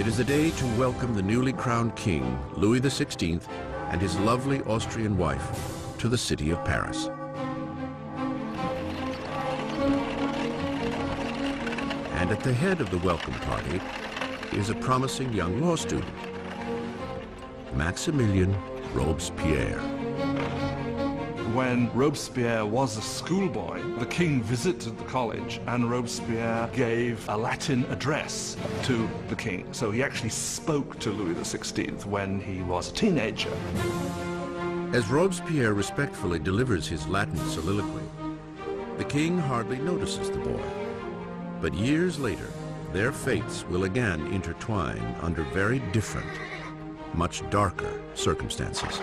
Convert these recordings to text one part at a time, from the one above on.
It is a day to welcome the newly crowned king, Louis XVI, and his lovely Austrian wife to the city of Paris. And at the head of the welcome party is a promising young law student, Maximilien Robespierre. When Robespierre was a schoolboy, the king visited the college and Robespierre gave a Latin address to the king. So he actually spoke to Louis XVI when he was a teenager. As Robespierre respectfully delivers his Latin soliloquy, the king hardly notices the boy. But years later, their fates will again intertwine under very different, much darker circumstances.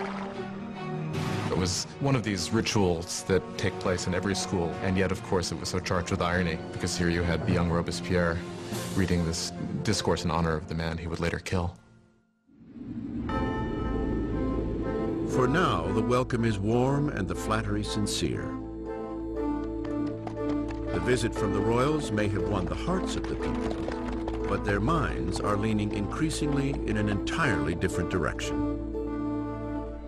It was one of these rituals that take place in every school, and yet, of course, it was so charged with irony, because here you had the young Robespierre reading this discourse in honor of the man he would later kill. For now, the welcome is warm and the flattery sincere. The visit from the royals may have won the hearts of the people, but their minds are leaning increasingly in an entirely different direction.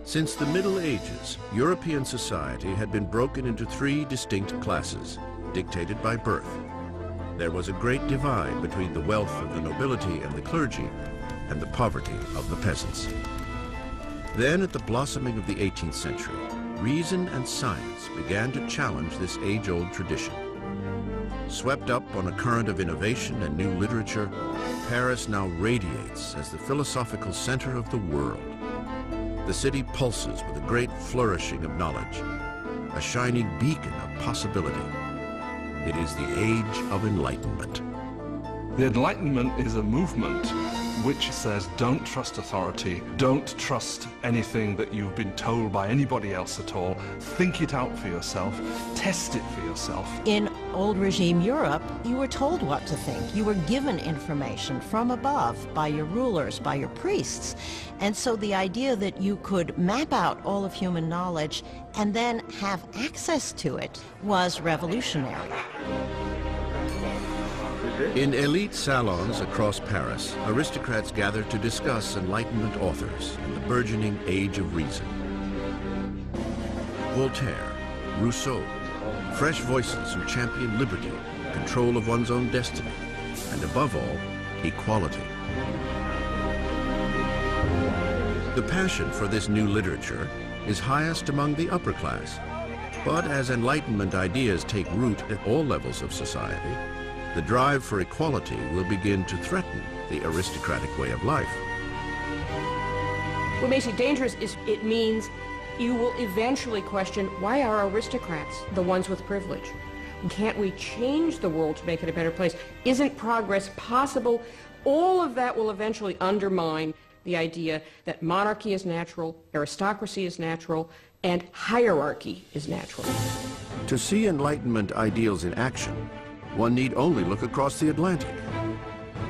Since the Middle Ages, European society had been broken into three distinct classes, dictated by birth. There was a great divide between the wealth of the nobility and the clergy and the poverty of the peasants. Then, at the blossoming of the 18th century, reason and science began to challenge this age-old tradition. Swept up on a current of innovation and new literature, Paris now radiates as the philosophical center of the world. The city pulses with a great flourishing of knowledge, a shining beacon of possibility. It is the age of enlightenment. The Enlightenment is a movement which says don't trust authority, don't trust anything that you've been told by anybody else at all. Think it out for yourself, test it for yourself. In old regime Europe, you were told what to think. You were given information from above by your rulers, by your priests. And so the idea that you could map out all of human knowledge and then have access to it was revolutionary. In elite salons across Paris, aristocrats gather to discuss Enlightenment authors and the burgeoning age of reason. Voltaire, Rousseau, fresh voices who champion liberty, control of one's own destiny, and above all, equality. The passion for this new literature is highest among the upper class. But as Enlightenment ideas take root at all levels of society, the drive for equality will begin to threaten the aristocratic way of life. What makes it dangerous is it means you will eventually question why are aristocrats the ones with privilege? Can't we change the world to make it a better place? Isn't progress possible? All of that will eventually undermine the idea that monarchy is natural, aristocracy is natural, and hierarchy is natural. To see Enlightenment ideals in action, one need only look across the Atlantic,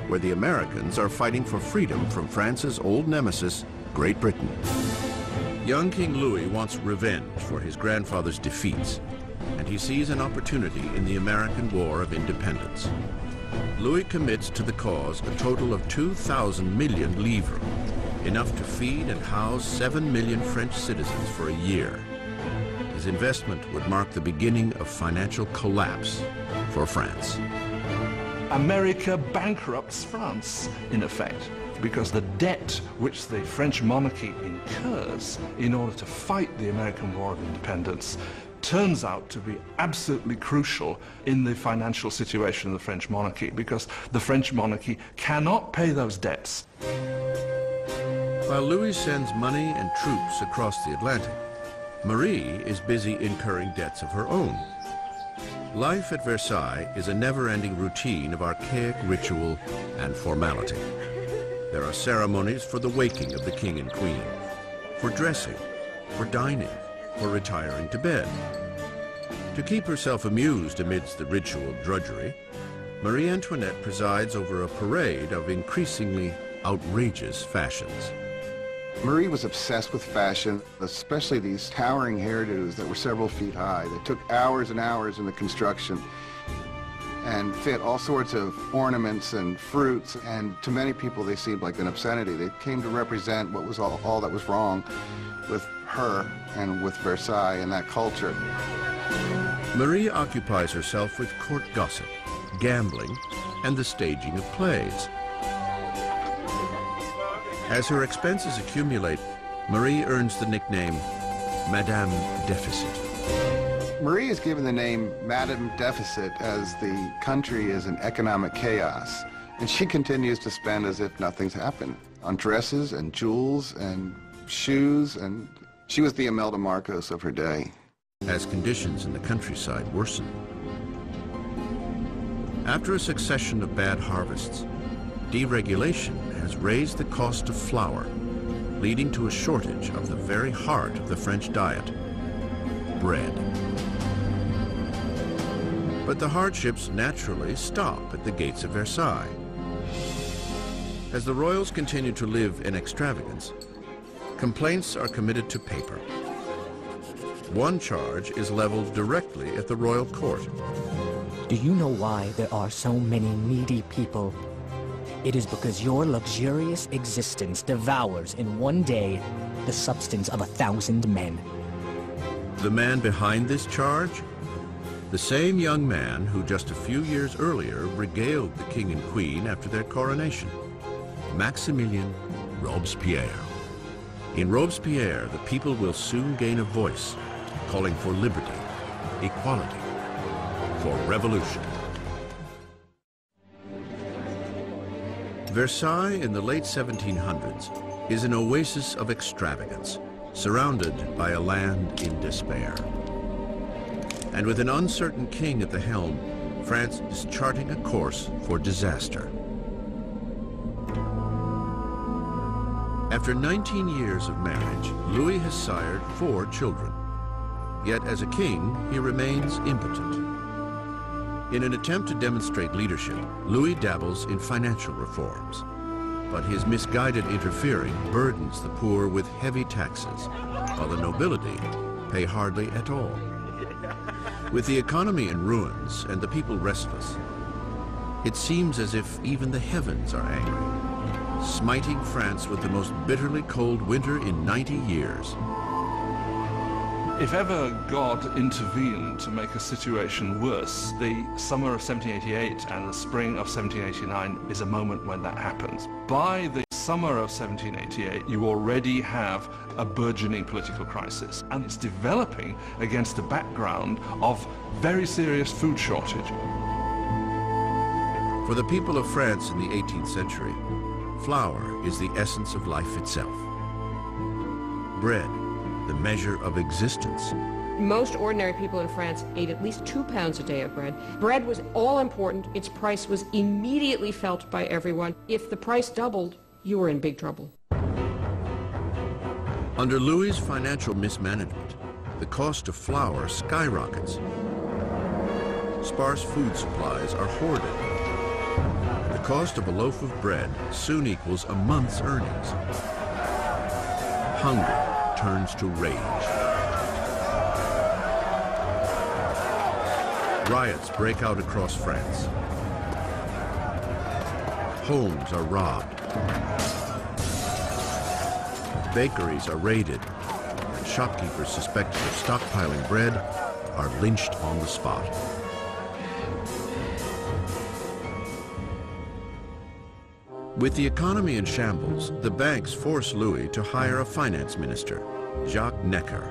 where the Americans are fighting for freedom from France's old nemesis, Great Britain. Young King Louis wants revenge for his grandfather's defeats, and he sees an opportunity in the American War of Independence. Louis commits to the cause a total of 2,000 million livres, enough to feed and house 7 million French citizens for a year. His investment would mark the beginning of financial collapse for France. America bankrupts France, in effect, because the debt which the French monarchy incurs in order to fight the American War of Independence turns out to be absolutely crucial in the financial situation of the French monarchy because the French monarchy cannot pay those debts. While Louis sends money and troops across the Atlantic, Marie is busy incurring debts of her own. Life at Versailles is a never-ending routine of archaic ritual and formality. There are ceremonies for the waking of the king and queen, for dressing, for dining, for retiring to bed. To keep herself amused amidst the ritual drudgery, Marie Antoinette presides over a parade of increasingly outrageous fashions. Marie was obsessed with fashion, especially these towering hairdos that were several feet high that took hours and hours in the construction. And fit all sorts of ornaments and fruits. And to many people, they seemed like an obscenity. They came to represent what was all, all that was wrong with her and with Versailles and that culture. Marie occupies herself with court gossip, gambling, and the staging of plays. As her expenses accumulate, Marie earns the nickname Madame Deficit. Marie is given the name Madame Deficit as the country is in economic chaos, and she continues to spend as if nothing's happened on dresses and jewels and shoes, and she was the Imelda Marcos of her day. As conditions in the countryside worsen. After a succession of bad harvests, deregulation has raised the cost of flour, leading to a shortage of the very heart of the French diet, bread. But the hardships naturally stop at the gates of Versailles. As the royals continue to live in extravagance, complaints are committed to paper. One charge is leveled directly at the royal court. Do you know why there are so many needy people? It is because your luxurious existence devours in one day the substance of a thousand men. The man behind this charge? The same young man who just a few years earlier regaled the king and queen after their coronation, Maximilien Robespierre. In Robespierre, the people will soon gain a voice, calling for liberty, equality, for revolution. Versailles in the late 1700s is an oasis of extravagance, surrounded by a land in despair. And with an uncertain king at the helm, France is charting a course for disaster. After 19 years of marriage, Louis has sired four children. Yet as a king, he remains impotent. In an attempt to demonstrate leadership, Louis dabbles in financial reforms. But his misguided interfering burdens the poor with heavy taxes, while the nobility pay hardly at all. With the economy in ruins and the people restless, it seems as if even the heavens are angry, smiting France with the most bitterly cold winter in 90 years. If ever God intervened to make a situation worse, the summer of 1788 and the spring of 1789 is a moment when that happens. By the summer of 1788, you already have a burgeoning political crisis, and it's developing against a background of very serious food shortage. For the people of France in the 18th century, flour is the essence of life itself. Bread, the measure of existence. Most ordinary people in France ate at least two pounds a day of bread. Bread was all important. Its price was immediately felt by everyone. If the price doubled, you were in big trouble. Under Louis's financial mismanagement, the cost of flour skyrockets. Sparse food supplies are hoarded. The cost of a loaf of bread soon equals a month's earnings. Hunger turns to rage. Riots break out across France. Homes are robbed. Bakeries are raided. And shopkeepers suspected of stockpiling bread are lynched on the spot. With the economy in shambles, the banks force Louis to hire a finance minister, Jacques Necker.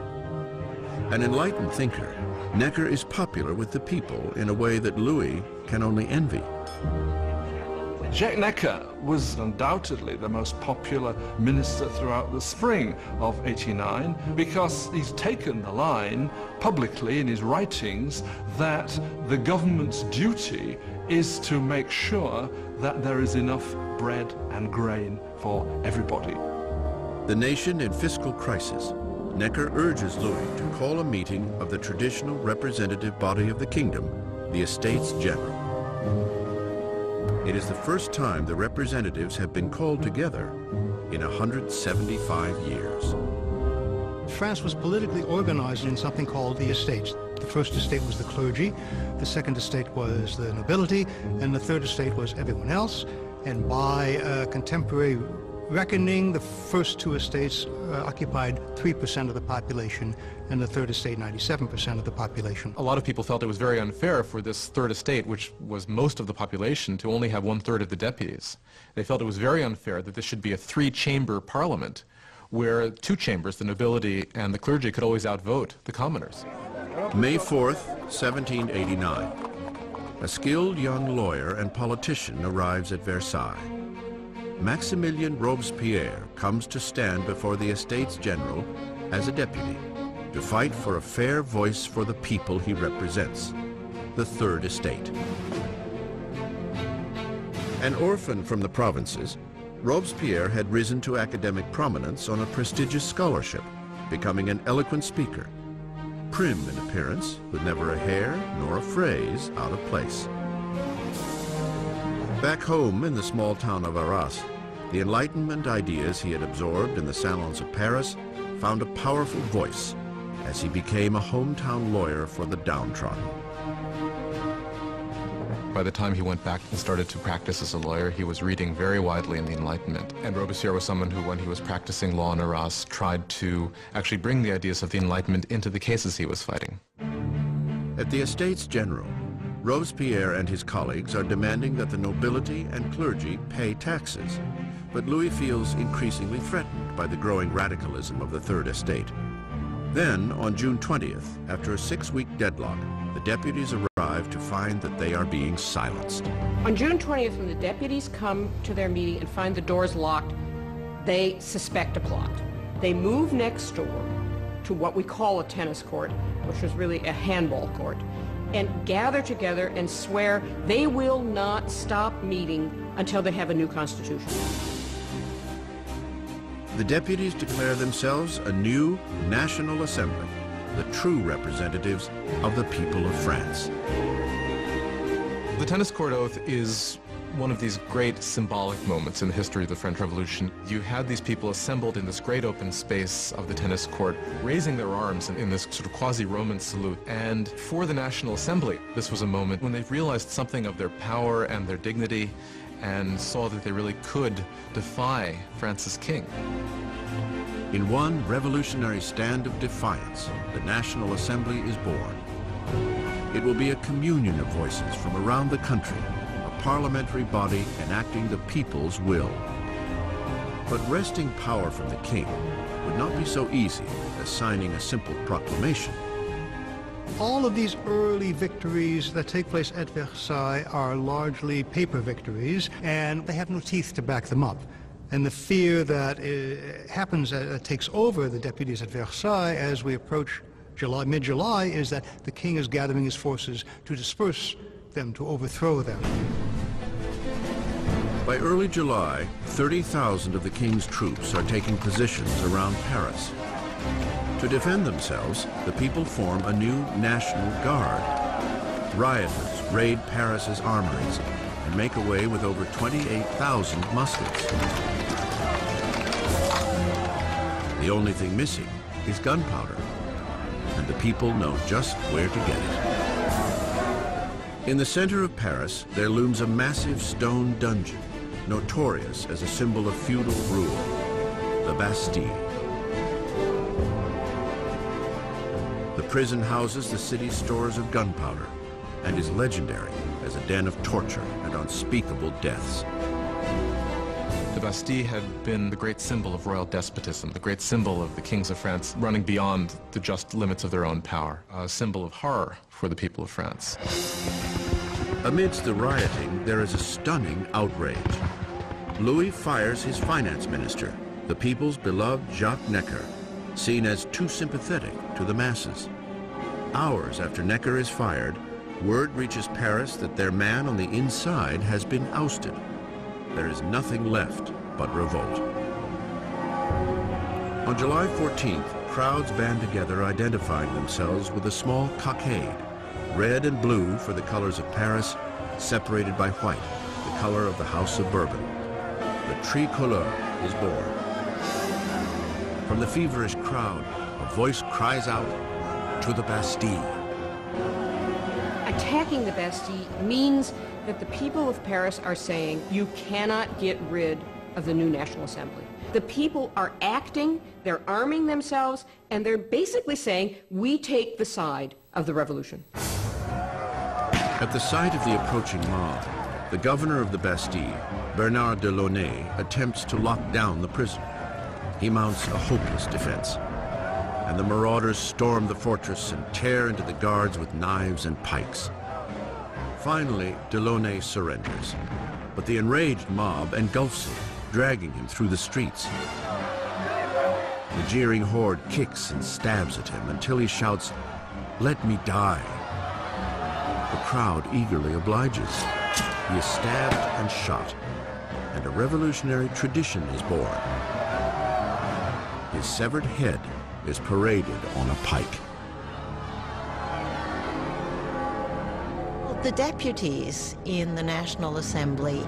An enlightened thinker, Necker is popular with the people in a way that Louis can only envy. Jacques Necker was undoubtedly the most popular minister throughout the spring of 89 because he's taken the line publicly in his writings that the government's duty is to make sure that there is enough bread and grain for everybody. The nation in fiscal crisis, Necker urges Louis to call a meeting of the traditional representative body of the kingdom, the Estates General. It is the first time the representatives have been called together in 175 years. France was politically organized in something called the Estates. The first estate was the clergy, the second estate was the nobility, and the third estate was everyone else. And by uh, contemporary reckoning, the first two estates uh, occupied 3% of the population, and the third estate 97% of the population. A lot of people felt it was very unfair for this third estate, which was most of the population, to only have one-third of the deputies. They felt it was very unfair that this should be a three-chamber parliament, where two chambers, the nobility and the clergy, could always outvote the commoners. May 4th, 1789. A skilled young lawyer and politician arrives at Versailles. Maximilien Robespierre comes to stand before the Estates General as a deputy to fight for a fair voice for the people he represents, the Third Estate. An orphan from the provinces, Robespierre had risen to academic prominence on a prestigious scholarship, becoming an eloquent speaker, prim in appearance, with never a hair nor a phrase out of place. Back home in the small town of Arras, the Enlightenment ideas he had absorbed in the salons of Paris found a powerful voice as he became a hometown lawyer for the downtrodden. By the time he went back and started to practice as a lawyer, he was reading very widely in the Enlightenment. And Robespierre was someone who, when he was practicing law in Arras, tried to actually bring the ideas of the Enlightenment into the cases he was fighting. At the Estates General, Robespierre and his colleagues are demanding that the nobility and clergy pay taxes. But Louis feels increasingly threatened by the growing radicalism of the Third Estate. Then, on June 20th, after a six-week deadlock, the deputies arrive to find that they are being silenced. On June 20th, when the deputies come to their meeting and find the doors locked, they suspect a plot. They move next door to what we call a tennis court, which was really a handball court, and gather together and swear they will not stop meeting until they have a new constitution. The deputies declare themselves a new National Assembly, the true representatives of the people of France. The tennis court oath is one of these great symbolic moments in the history of the French Revolution. You had these people assembled in this great open space of the tennis court, raising their arms in, in this sort of quasi-Roman salute. And for the National Assembly, this was a moment when they realized something of their power and their dignity and saw that they really could defy France's King. In one revolutionary stand of defiance, the National Assembly is born. It will be a communion of voices from around the country, a parliamentary body enacting the people's will. But wresting power from the king would not be so easy as signing a simple proclamation. All of these early victories that take place at Versailles are largely paper victories, and they have no teeth to back them up. And the fear that uh, happens, uh, takes over the deputies at Versailles as we approach July, mid-July, is that the king is gathering his forces to disperse them, to overthrow them. By early July, 30,000 of the king's troops are taking positions around Paris. To defend themselves, the people form a new National Guard. Rioters raid Paris's armories and make away with over 28,000 muskets. The only thing missing is gunpowder, and the people know just where to get it. In the center of Paris, there looms a massive stone dungeon, notorious as a symbol of feudal rule, the Bastille. Prison houses the city's stores of gunpowder and is legendary as a den of torture and unspeakable deaths. The Bastille had been the great symbol of royal despotism, the great symbol of the kings of France running beyond the just limits of their own power, a symbol of horror for the people of France. Amidst the rioting, there is a stunning outrage. Louis fires his finance minister, the people's beloved Jacques Necker, seen as too sympathetic to the masses. Hours after Necker is fired, word reaches Paris that their man on the inside has been ousted. There is nothing left but revolt. On July 14th, crowds band together identifying themselves with a small cockade, red and blue for the colors of Paris, separated by white, the color of the House of Bourbon. The tricolore is born. From the feverish crowd, a voice cries out, to the Bastille. attacking the Bastille means that the people of Paris are saying you cannot get rid of the new National Assembly. The people are acting, they're arming themselves, and they're basically saying we take the side of the revolution. At the sight of the approaching mob, the governor of the Bastille, Bernard de Launay, attempts to lock down the prison. He mounts a hopeless defense. And the marauders storm the fortress and tear into the guards with knives and pikes. Finally, de Launay surrenders. But the enraged mob engulfs him, dragging him through the streets. The jeering horde kicks and stabs at him until he shouts, let me die. The crowd eagerly obliges. He is stabbed and shot, and a revolutionary tradition is born. His severed head is paraded on a pike. The deputies in the National Assembly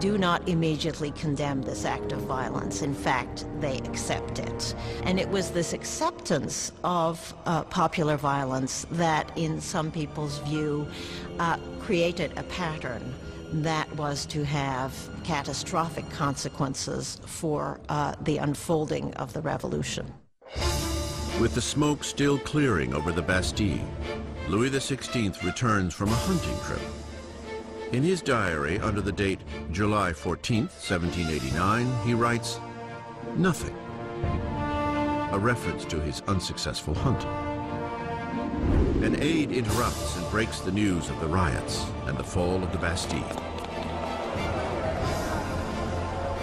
do not immediately condemn this act of violence. In fact, they accept it. And it was this acceptance of uh, popular violence that, in some people's view, uh, created a pattern that was to have catastrophic consequences for uh, the unfolding of the revolution. With the smoke still clearing over the Bastille, Louis XVI returns from a hunting trip in his diary under the date July 14, 1789, he writes, nothing, a reference to his unsuccessful hunt. An aide interrupts and breaks the news of the riots and the fall of the Bastille.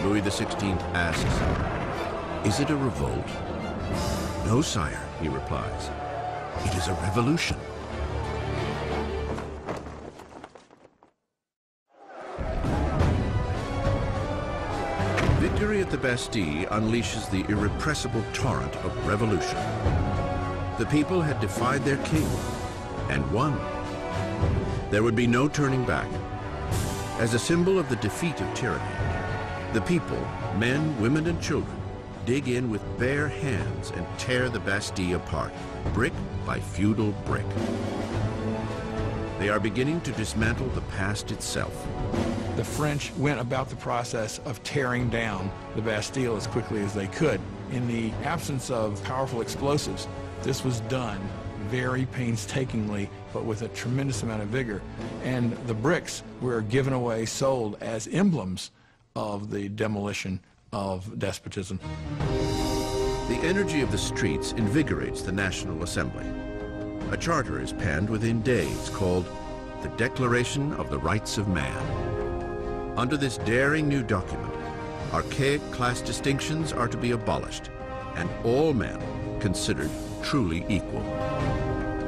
Louis XVI asks, is it a revolt? No, sire, he replies. It is a revolution. Victory at the Bastille unleashes the irrepressible torrent of revolution. The people had defied their king and won. There would be no turning back. As a symbol of the defeat of tyranny, the people, men, women, and children, dig in with bare hands and tear the Bastille apart, brick by feudal brick. They are beginning to dismantle the past itself. The French went about the process of tearing down the Bastille as quickly as they could. In the absence of powerful explosives, this was done very painstakingly, but with a tremendous amount of vigor. And the bricks were given away, sold as emblems of the demolition of despotism. The energy of the streets invigorates the National Assembly. A charter is penned within days called the Declaration of the Rights of Man. Under this daring new document, archaic class distinctions are to be abolished and all men considered truly equal.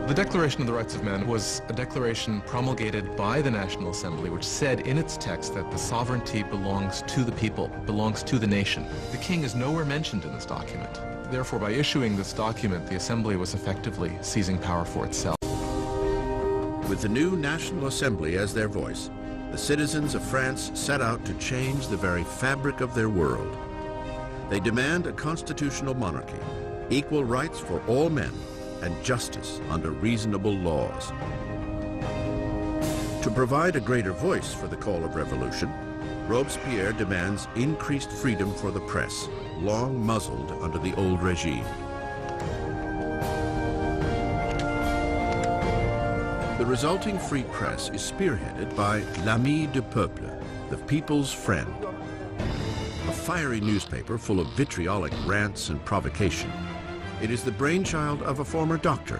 The Declaration of the Rights of Man was a declaration promulgated by the National Assembly which said in its text that the sovereignty belongs to the people, belongs to the nation. The king is nowhere mentioned in this document. Therefore, by issuing this document, the Assembly was effectively seizing power for itself. With the new National Assembly as their voice, the citizens of France set out to change the very fabric of their world. They demand a constitutional monarchy, equal rights for all men, and justice under reasonable laws. To provide a greater voice for the call of revolution, Robespierre demands increased freedom for the press, long muzzled under the old regime. The resulting free press is spearheaded by L'Ami du Peuple, the people's friend, a fiery newspaper full of vitriolic rants and provocation. It is the brainchild of a former doctor,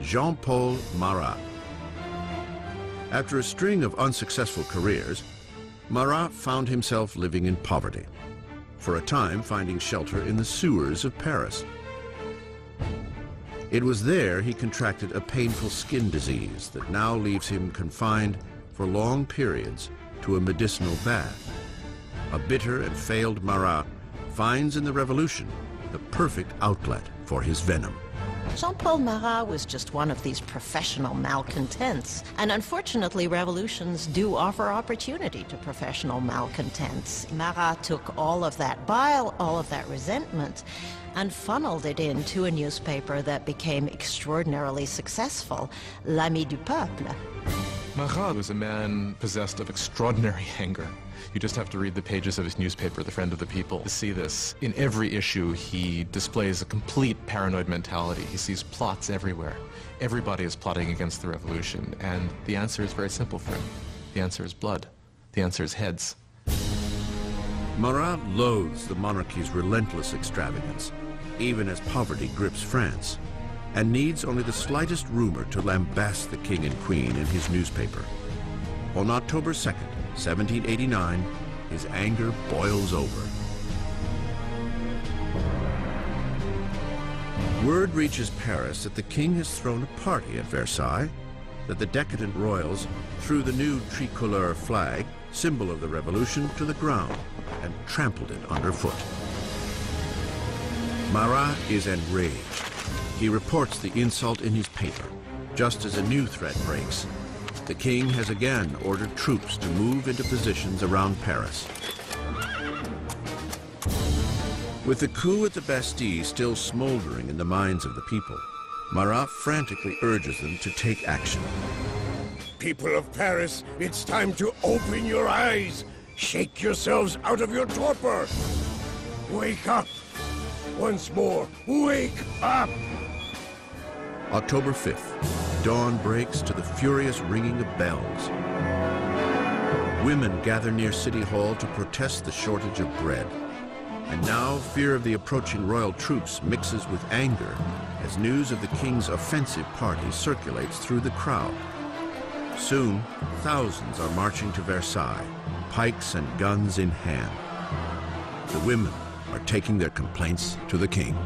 Jean-Paul Marat. After a string of unsuccessful careers, Marat found himself living in poverty, for a time finding shelter in the sewers of Paris. It was there he contracted a painful skin disease that now leaves him confined for long periods to a medicinal bath. A bitter and failed Marat finds in the revolution the perfect outlet for his venom. Jean-Paul Marat was just one of these professional malcontents. And unfortunately, revolutions do offer opportunity to professional malcontents. Marat took all of that bile, all of that resentment, and funneled it into a newspaper that became extraordinarily successful, L'Ami du Peuple. Marat was a man possessed of extraordinary anger. You just have to read the pages of his newspaper, The Friend of the People, to see this. In every issue, he displays a complete paranoid mentality. He sees plots everywhere. Everybody is plotting against the revolution, and the answer is very simple for him. The answer is blood. The answer is heads. Marat loathes the monarchy's relentless extravagance, even as poverty grips France, and needs only the slightest rumor to lambast the king and queen in his newspaper. On October 2nd, 1789, his anger boils over. Word reaches Paris that the king has thrown a party at Versailles, that the decadent royals threw the new tricolor flag, symbol of the revolution, to the ground and trampled it underfoot. Marat is enraged. He reports the insult in his paper, just as a new threat breaks. The king has again ordered troops to move into positions around Paris. With the coup at the Bastille still smoldering in the minds of the people, Marat frantically urges them to take action. People of Paris, it's time to open your eyes. Shake yourselves out of your torpor. Wake up. Once more, wake up. October 5th, dawn breaks to the furious ringing of bells. Women gather near City Hall to protest the shortage of bread. And now fear of the approaching royal troops mixes with anger as news of the king's offensive party circulates through the crowd. Soon, thousands are marching to Versailles, pikes and guns in hand. The women are taking their complaints to the king.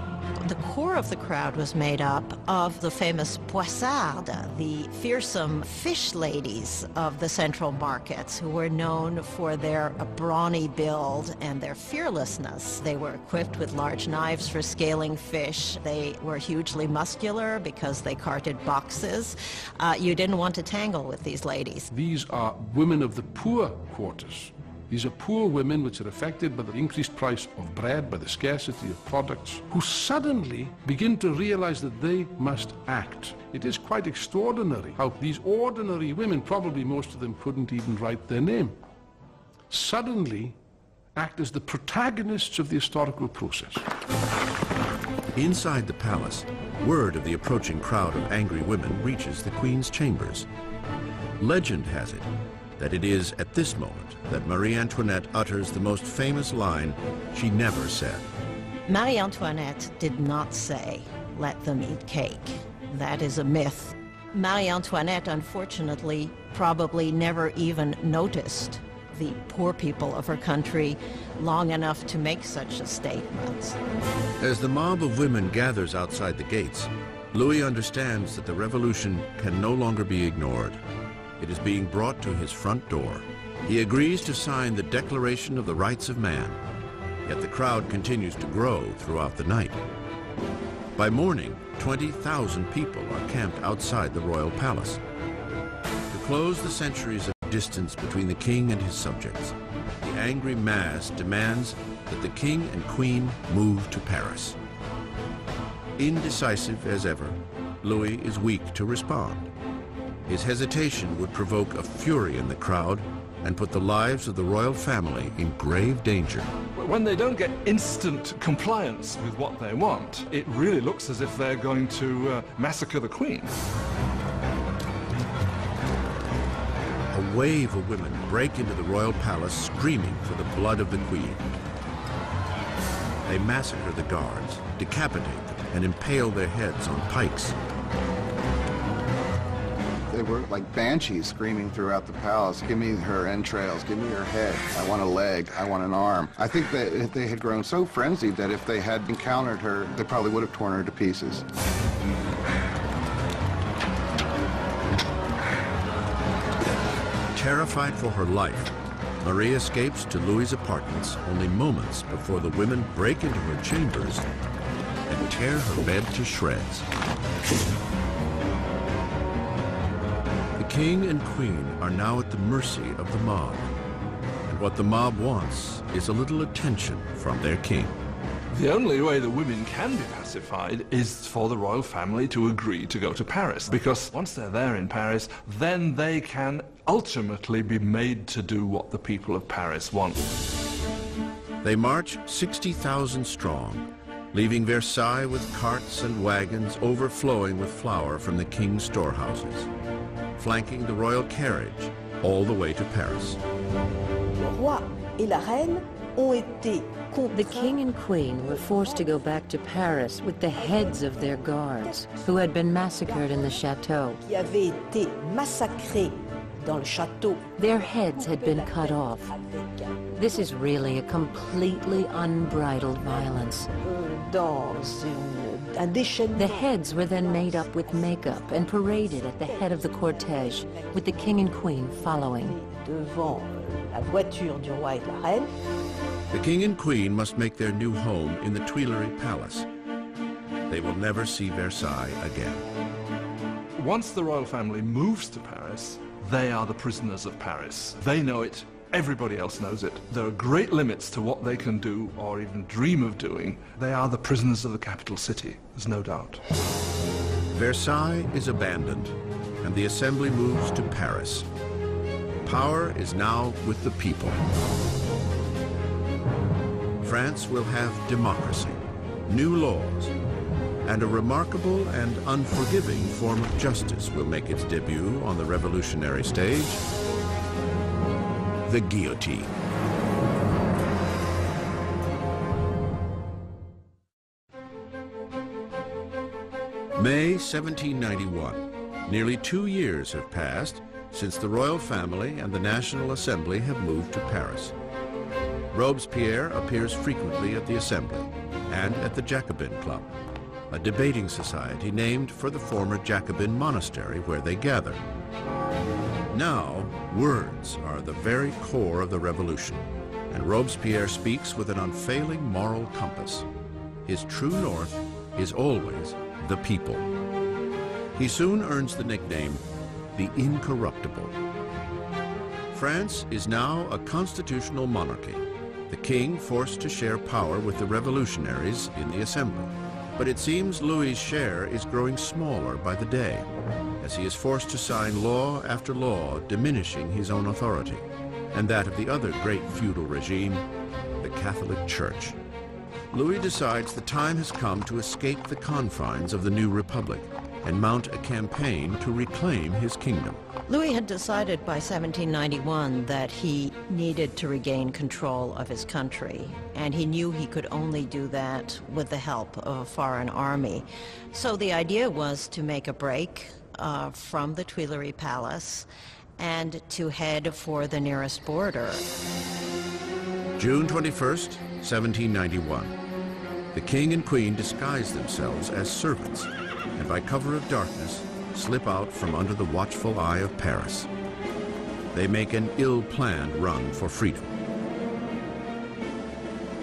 The core of the crowd was made up of the famous poissardes, the fearsome fish ladies of the central markets who were known for their brawny build and their fearlessness. They were equipped with large knives for scaling fish. They were hugely muscular because they carted boxes. Uh, you didn't want to tangle with these ladies. These are women of the poor quarters these are poor women which are affected by the increased price of bread, by the scarcity of products, who suddenly begin to realize that they must act. It is quite extraordinary how these ordinary women, probably most of them couldn't even write their name, suddenly act as the protagonists of the historical process. Inside the palace, word of the approaching crowd of angry women reaches the Queen's chambers. Legend has it that it is at this moment that Marie Antoinette utters the most famous line she never said. Marie Antoinette did not say, let them eat cake. That is a myth. Marie Antoinette, unfortunately, probably never even noticed the poor people of her country long enough to make such a statement. As the mob of women gathers outside the gates, Louis understands that the revolution can no longer be ignored. It is being brought to his front door. He agrees to sign the Declaration of the Rights of Man, yet the crowd continues to grow throughout the night. By morning, 20,000 people are camped outside the royal palace. To close the centuries of distance between the king and his subjects, the angry mass demands that the king and queen move to Paris. Indecisive as ever, Louis is weak to respond. His hesitation would provoke a fury in the crowd and put the lives of the royal family in grave danger. When they don't get instant compliance with what they want, it really looks as if they're going to uh, massacre the Queen. A wave of women break into the royal palace screaming for the blood of the Queen. They massacre the guards, decapitate them, and impale their heads on pikes. Were like banshees screaming throughout the palace, give me her entrails, give me her head, I want a leg, I want an arm. I think that they had grown so frenzied that if they had encountered her, they probably would have torn her to pieces. Terrified for her life, Marie escapes to Louis's apartments only moments before the women break into her chambers and tear her bed to shreds. King and queen are now at the mercy of the mob. And what the mob wants is a little attention from their king. The only way the women can be pacified is for the royal family to agree to go to Paris. Because once they're there in Paris, then they can ultimately be made to do what the people of Paris want. They march 60,000 strong, leaving Versailles with carts and wagons overflowing with flour from the king's storehouses, flanking the royal carriage all the way to Paris. Le roi et la reine ont été the king and queen were forced to go back to Paris with the heads of their guards, who had been massacred in the chateau. Qui avaient été massacrés dans le château. Their heads had been cut off. This is really a completely unbridled violence. Dans the heads were then made up with makeup and paraded at the head of the cortege, with the king and queen following. Devant la voiture du roi et la reine. The king and queen must make their new home in the Tuileries Palace. They will never see Versailles again. Once the royal family moves to Paris, they are the prisoners of Paris. They know it. Everybody else knows it. There are great limits to what they can do or even dream of doing. They are the prisoners of the capital city, there's no doubt. Versailles is abandoned, and the assembly moves to Paris. Power is now with the people. France will have democracy, new laws, and a remarkable and unforgiving form of justice will make its debut on the revolutionary stage, the guillotine. May 1791. Nearly two years have passed since the royal family and the National Assembly have moved to Paris. Robespierre appears frequently at the Assembly and at the Jacobin Club, a debating society named for the former Jacobin monastery where they gather. Now, words are the very core of the revolution, and Robespierre speaks with an unfailing moral compass. His true north is always the people. He soon earns the nickname, the Incorruptible. France is now a constitutional monarchy, the king forced to share power with the revolutionaries in the assembly. But it seems Louis's share is growing smaller by the day, as he is forced to sign law after law diminishing his own authority, and that of the other great feudal regime, the Catholic Church. Louis decides the time has come to escape the confines of the new republic and mount a campaign to reclaim his kingdom. Louis had decided by 1791 that he needed to regain control of his country, and he knew he could only do that with the help of a foreign army. So the idea was to make a break uh, from the Tuileries Palace and to head for the nearest border. June 21st, 1791. The king and queen disguise themselves as servants and by cover of darkness slip out from under the watchful eye of Paris. They make an ill-planned run for freedom.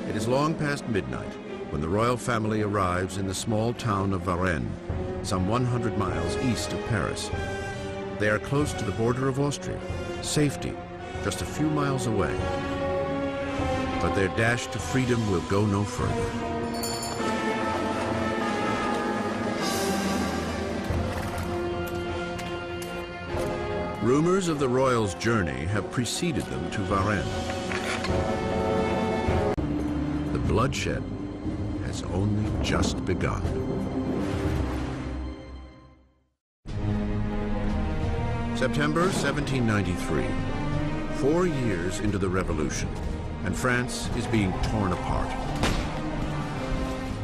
It is long past midnight when the royal family arrives in the small town of Varennes, some 100 miles east of Paris. They are close to the border of Austria, safety just a few miles away. But their dash to freedom will go no further. Rumors of the royals' journey have preceded them to Varennes. The bloodshed has only just begun. September 1793. Four years into the revolution, and France is being torn apart.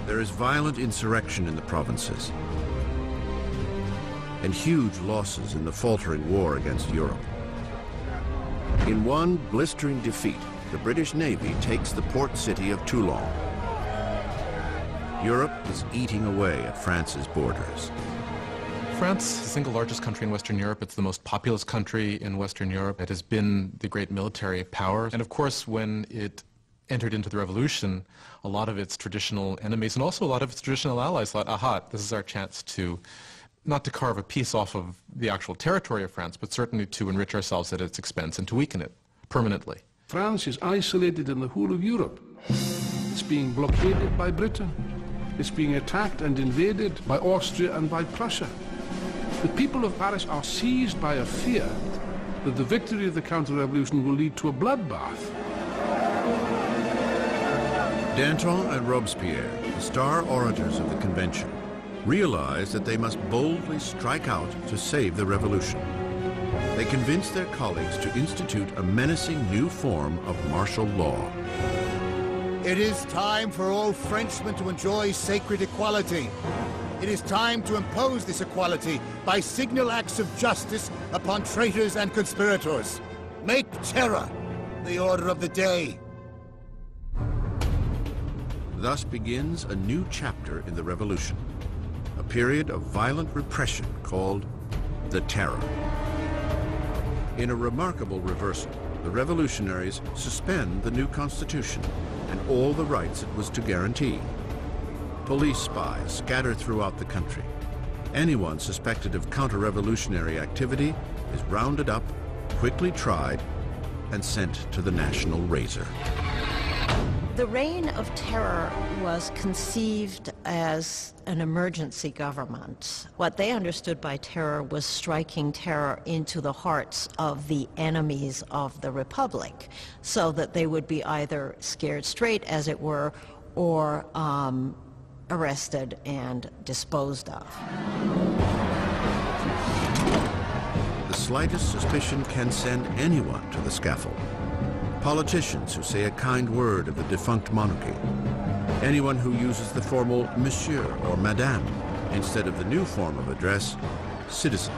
There is violent insurrection in the provinces, and huge losses in the faltering war against Europe. In one blistering defeat, the British Navy takes the port city of Toulon. Europe is eating away at France's borders. France is the single largest country in Western Europe. It's the most populous country in Western Europe. It has been the great military power. And of course, when it entered into the revolution, a lot of its traditional enemies and also a lot of its traditional allies thought, aha, this is our chance to not to carve a piece off of the actual territory of France, but certainly to enrich ourselves at its expense and to weaken it permanently. France is isolated in the whole of Europe. It's being blockaded by Britain. It's being attacked and invaded by Austria and by Prussia. The people of Paris are seized by a fear that the victory of the counter-revolution will lead to a bloodbath. Danton and Robespierre, the star orators of the convention, realized that they must boldly strike out to save the revolution. They convinced their colleagues to institute a menacing new form of martial law. It is time for all Frenchmen to enjoy sacred equality. It is time to impose this equality by signal acts of justice upon traitors and conspirators. Make terror the order of the day. Thus begins a new chapter in the revolution, a period of violent repression called the Terror. In a remarkable reversal, the revolutionaries suspend the new constitution and all the rights it was to guarantee. Police spies scatter throughout the country. Anyone suspected of counter-revolutionary activity is rounded up, quickly tried, and sent to the national razor. The Reign of Terror was conceived as an emergency government. What they understood by terror was striking terror into the hearts of the enemies of the Republic so that they would be either scared straight, as it were, or um, arrested and disposed of. The slightest suspicion can send anyone to the scaffold. Politicians who say a kind word of the defunct monarchy. Anyone who uses the formal monsieur or madame instead of the new form of address, citizen.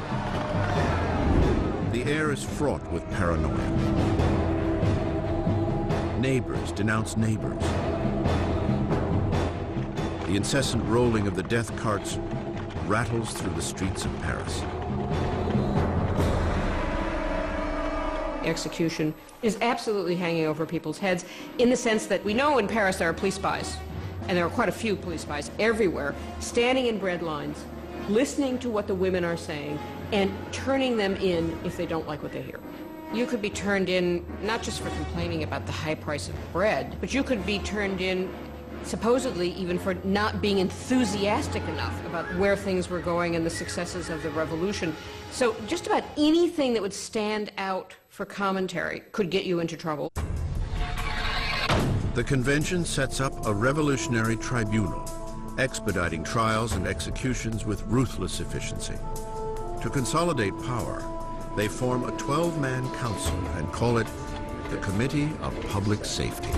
The air is fraught with paranoia. Neighbors denounce neighbors. The incessant rolling of the death carts rattles through the streets of Paris. Execution is absolutely hanging over people's heads in the sense that we know in Paris there are police spies, and there are quite a few police spies everywhere, standing in bread lines, listening to what the women are saying, and turning them in if they don't like what they hear. You could be turned in not just for complaining about the high price of bread, but you could be turned in supposedly even for not being enthusiastic enough about where things were going and the successes of the revolution. So just about anything that would stand out for commentary could get you into trouble. The convention sets up a revolutionary tribunal, expediting trials and executions with ruthless efficiency. To consolidate power, they form a 12-man council and call it the Committee of Public Safety.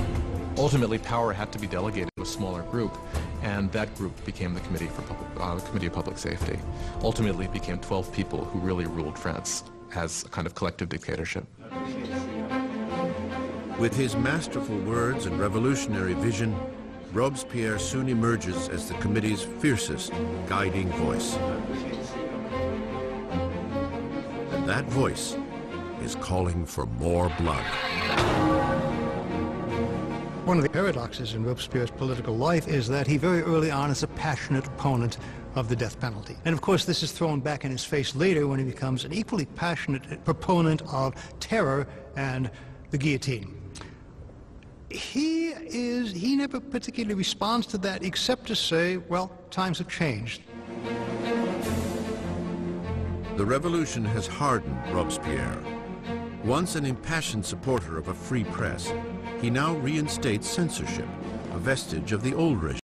Ultimately, power had to be delegated to a smaller group, and that group became the Committee, for Public, uh, Committee of Public Safety. Ultimately, it became 12 people who really ruled France as a kind of collective dictatorship. With his masterful words and revolutionary vision, Robespierre soon emerges as the committee's fiercest guiding voice. And that voice is calling for more blood. One of the paradoxes in Robespierre's political life is that he very early on is a passionate opponent of the death penalty. And of course, this is thrown back in his face later when he becomes an equally passionate proponent of terror and the guillotine. He is, he never particularly responds to that except to say, well, times have changed. The revolution has hardened Robespierre. Once an impassioned supporter of a free press, he now reinstates censorship, a vestige of the old regime.